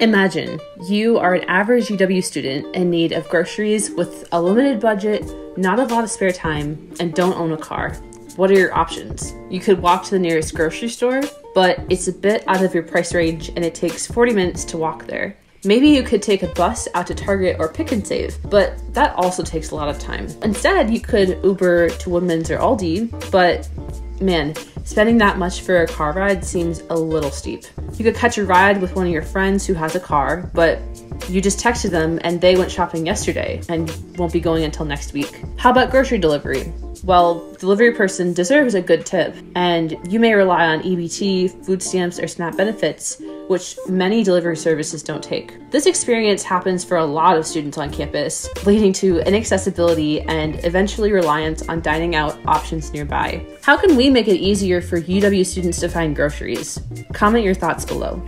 Imagine you are an average UW student in need of groceries with a limited budget, not a lot of spare time, and don't own a car. What are your options? You could walk to the nearest grocery store, but it's a bit out of your price range and it takes 40 minutes to walk there. Maybe you could take a bus out to Target or Pick and Save, but that also takes a lot of time. Instead, you could Uber to Woodman's or Aldi, but man, spending that much for a car ride seems a little steep. You could catch a ride with one of your friends who has a car, but you just texted them and they went shopping yesterday and won't be going until next week. How about grocery delivery? Well, delivery person deserves a good tip, and you may rely on EBT, food stamps, or SNAP benefits, which many delivery services don't take. This experience happens for a lot of students on campus, leading to inaccessibility and eventually reliance on dining out options nearby. How can we make it easier for UW students to find groceries? Comment your thoughts below.